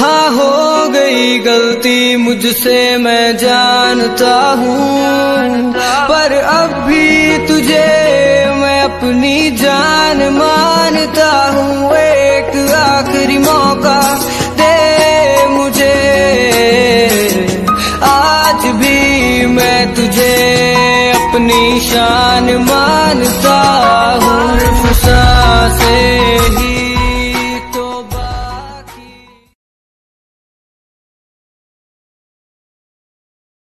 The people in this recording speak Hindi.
हाँ हो गई गलती मुझसे मैं जानता हूँ। पर अब भी तुझे मैं अपनी जान मानता हूँ। एक आखिरी मौका दे मुझे। आज भी मैं तुझे अपनी शान मानता